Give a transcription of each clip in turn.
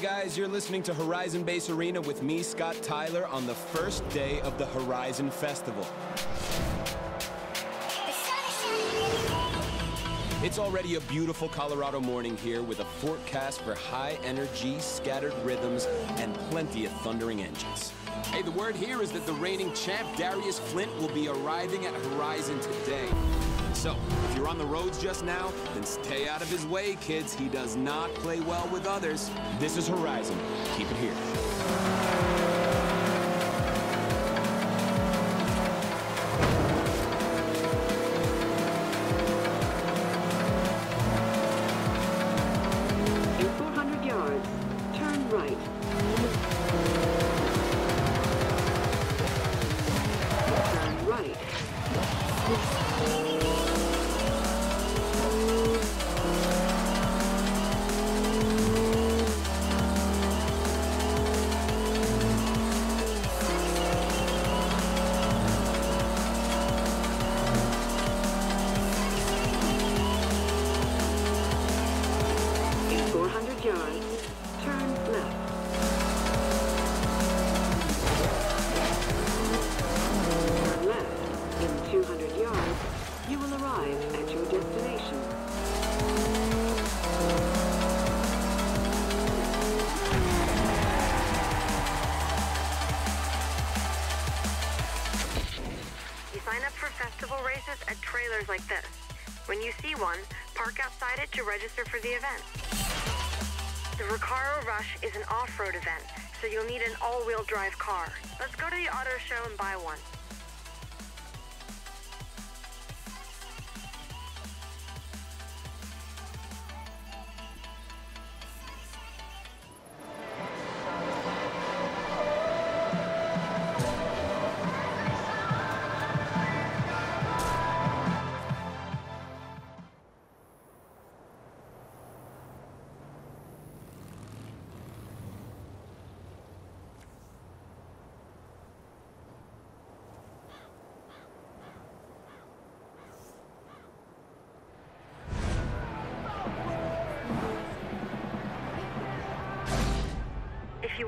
guys, you're listening to Horizon Bass Arena with me, Scott Tyler, on the first day of the Horizon Festival. It's already a beautiful Colorado morning here with a forecast for high energy, scattered rhythms, and plenty of thundering engines. Hey, the word here is that the reigning champ, Darius Flint, will be arriving at Horizon today. So, if you're on the roads just now, then stay out of his way, kids. He does not play well with others. This is Horizon. Keep it here. The event. The Recaro Rush is an off-road event, so you'll need an all-wheel drive car. Let's go to the auto show and buy one.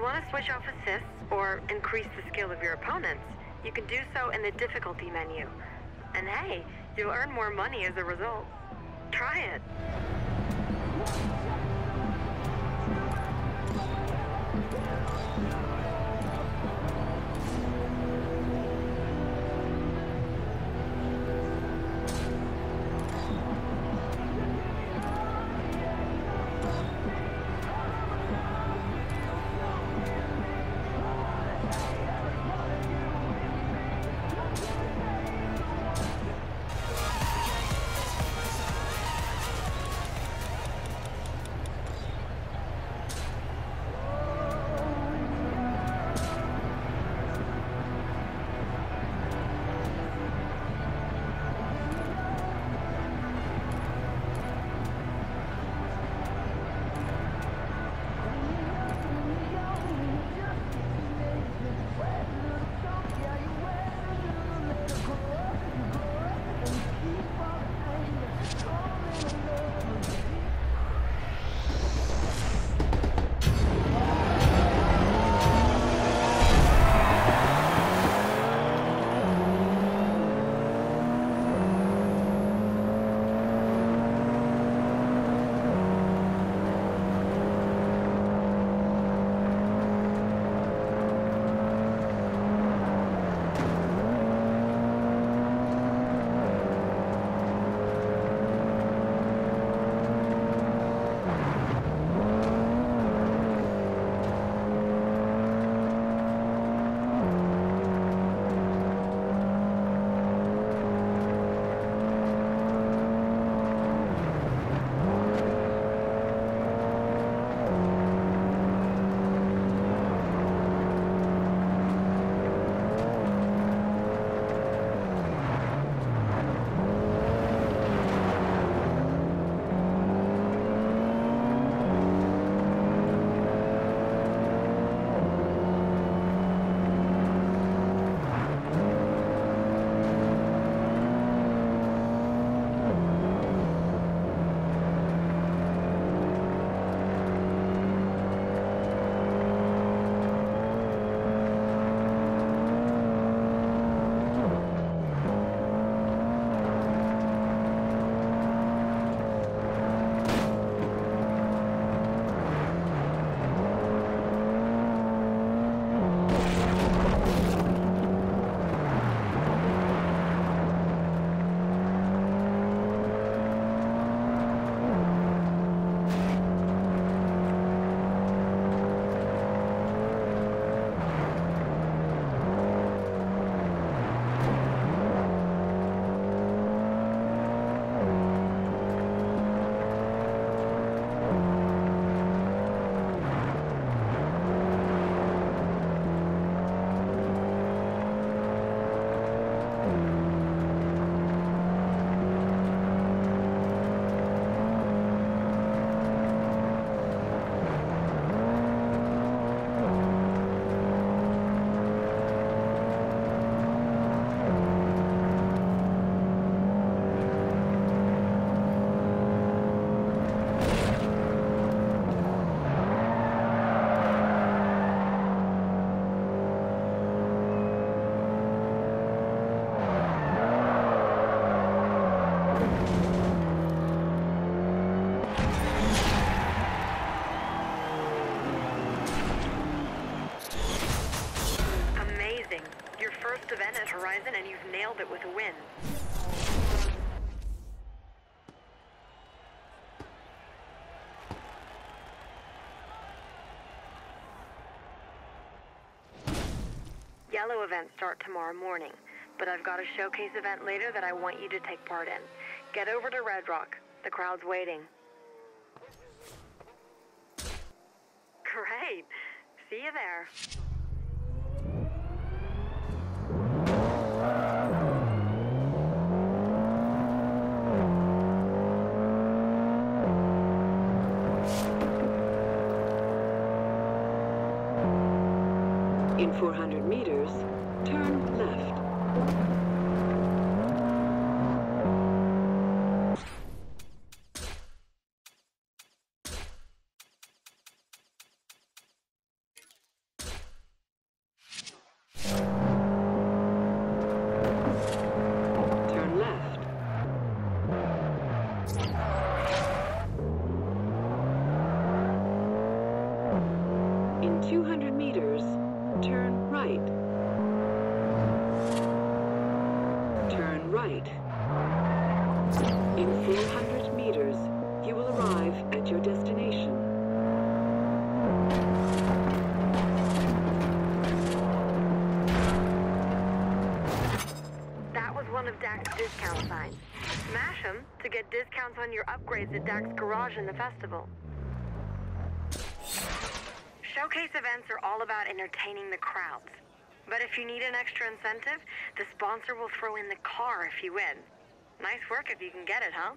Want to switch off assists or increase the skill of your opponents, you can do so in the difficulty menu. And hey, you'll earn more money as a result. Try it. Yellow events start tomorrow morning, but I've got a showcase event later that I want you to take part in. Get over to Red Rock. The crowd's waiting. Great. See you there. In 400 meters, turn left. Turn left. In 200 meters, turn right. Turn right. In 400 meters, you will arrive at your destination. That was one of Dak's discount signs. Smash them to get discounts on your upgrades at Dak's Garage in the festival. Showcase events are all about entertaining the crowds. But if you need an extra incentive, the sponsor will throw in the car if you win. Nice work if you can get it, huh?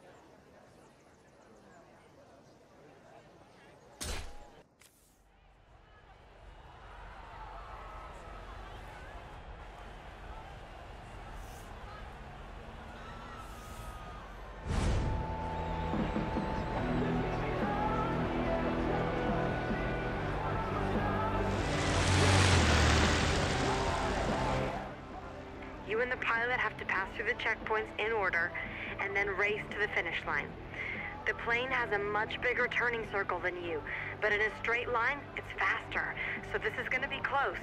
Pilot have to pass through the checkpoints in order and then race to the finish line. The plane has a much bigger turning circle than you, but in a straight line, it's faster. So this is going to be close.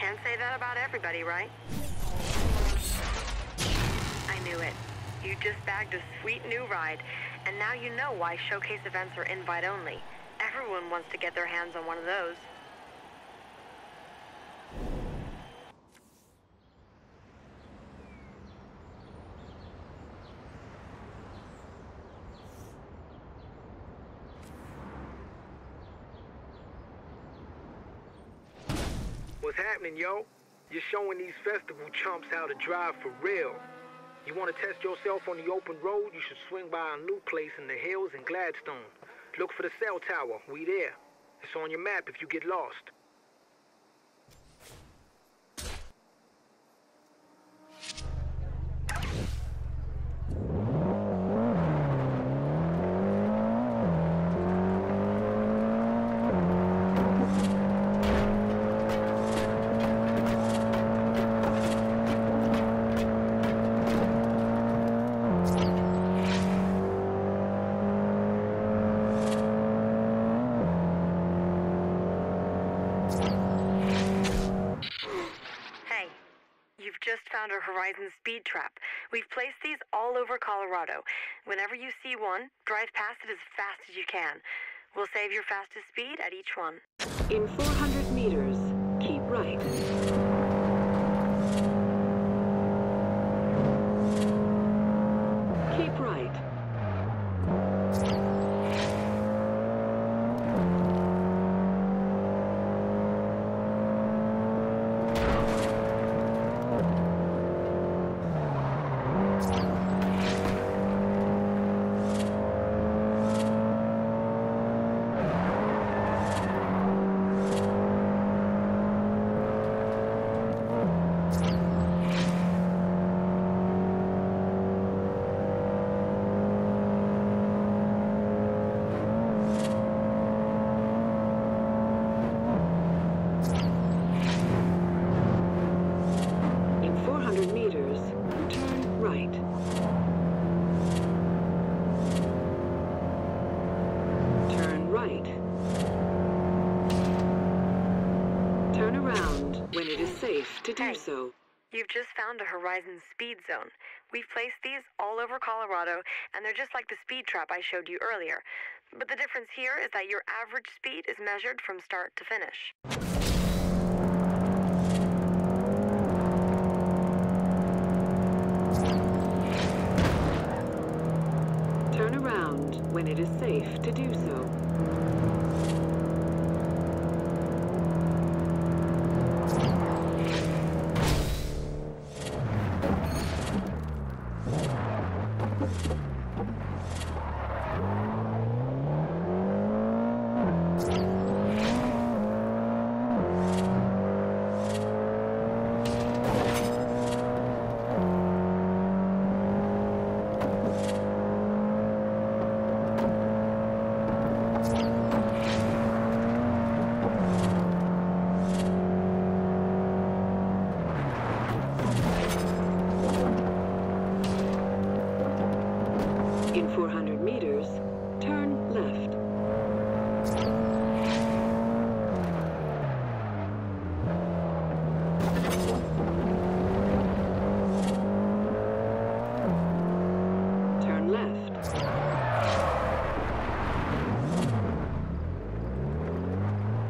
Can't say that about everybody, right? I knew it. You just bagged a sweet new ride, and now you know why showcase events are invite only. Everyone wants to get their hands on one of those. Happening, yo? You're showing these festival chumps how to drive for real. You want to test yourself on the open road? You should swing by a new place in the hills in Gladstone. Look for the cell tower. We there. It's on your map if you get lost. Hey, a Horizon speed trap. We've placed these all over Colorado. Whenever you see one, drive past it as fast as you can. We'll save your fastest speed at each one. In 400 meters, keep right. Keep right. In 400 meters, turn right. Turn right. Turn around when it is safe to do Hey. so. You've just found a Horizon speed zone. We've placed these all over Colorado, and they're just like the speed trap I showed you earlier. But the difference here is that your average speed is measured from start to finish. Turn around when it is safe to do so. In 400 meters, turn left. Turn left.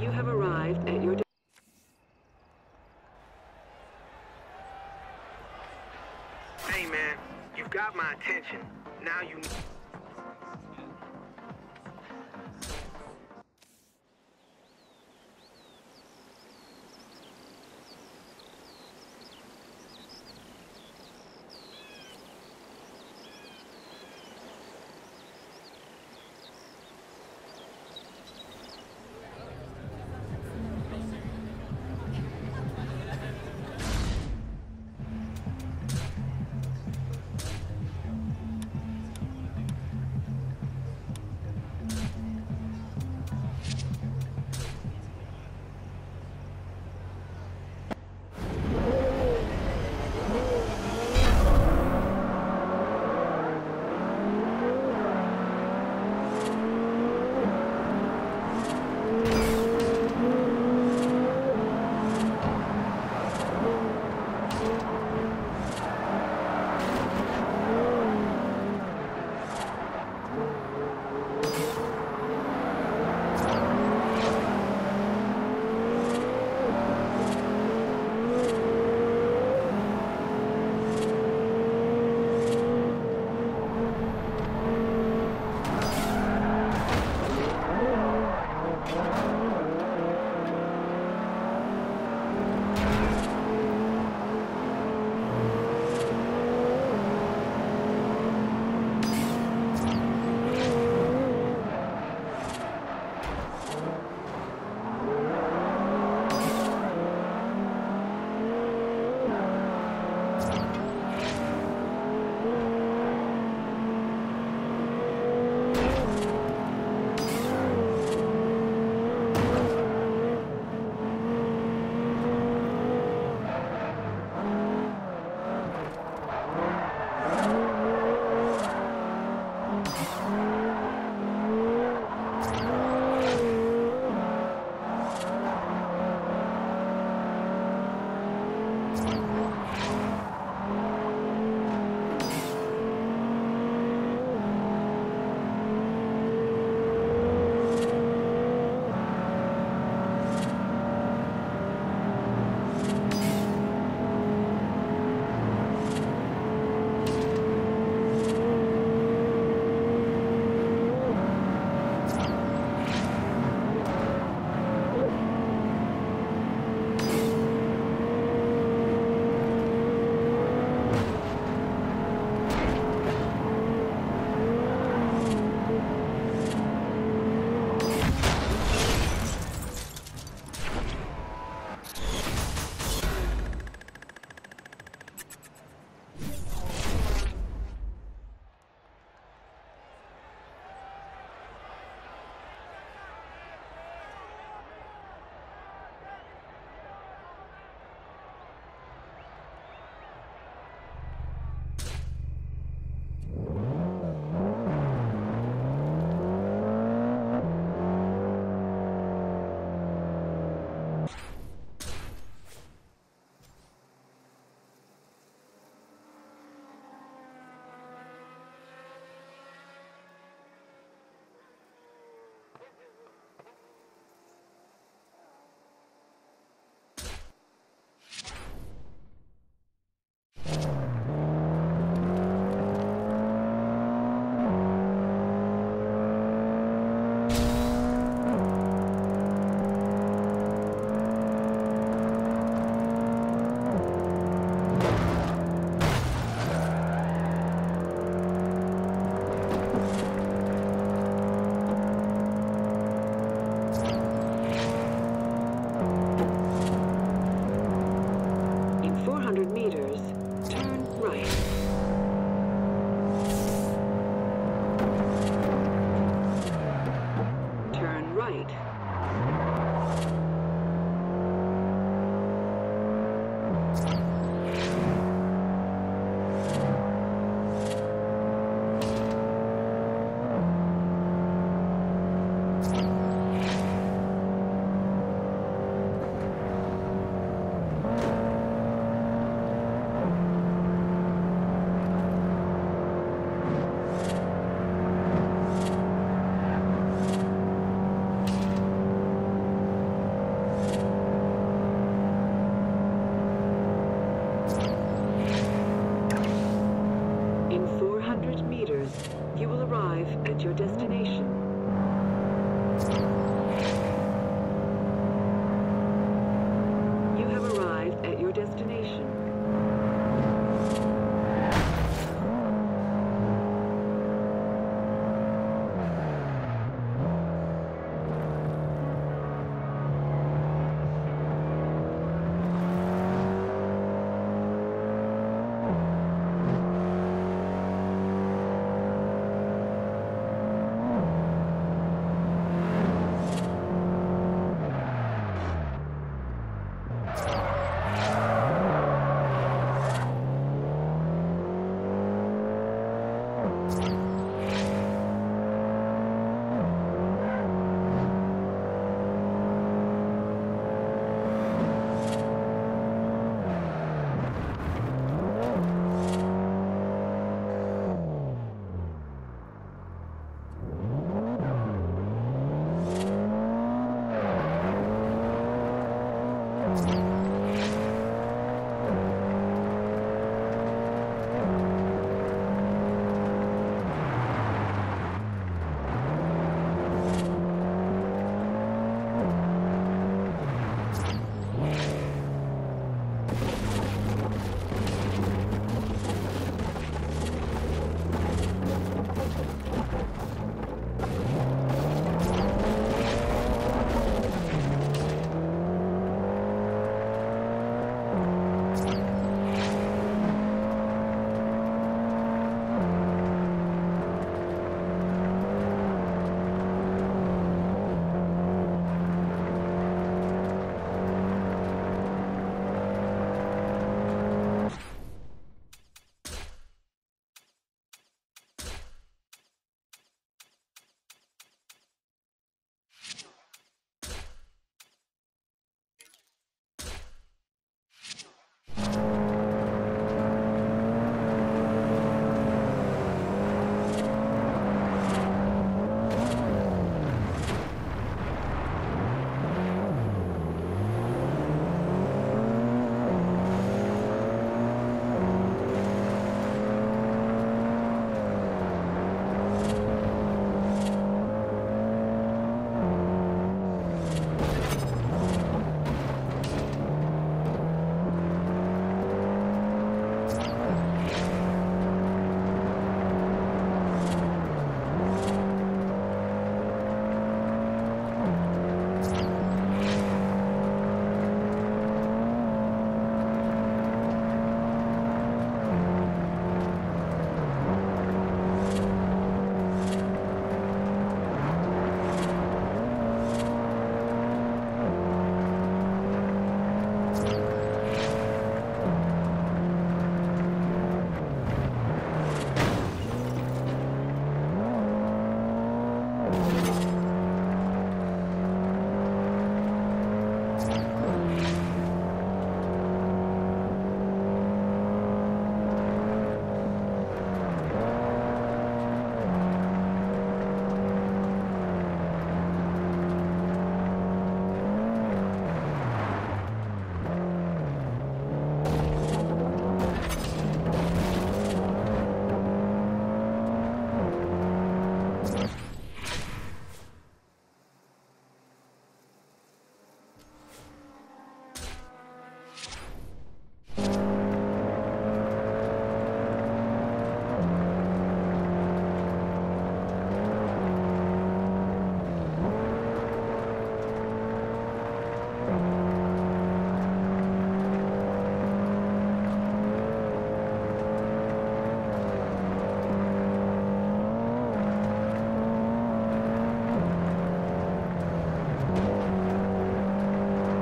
You have arrived at your Hey, man, you've got my attention. Now you.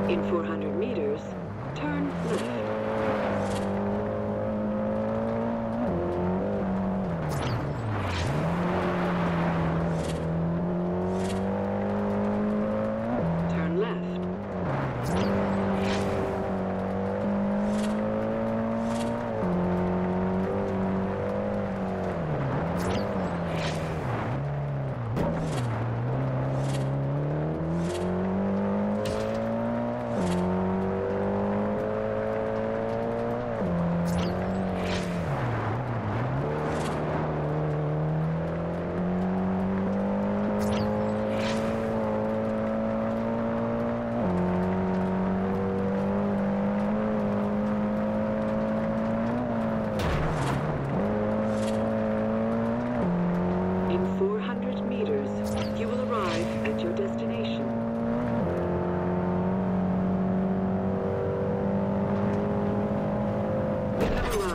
in 400.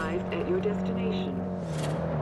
Have arrived at your destination.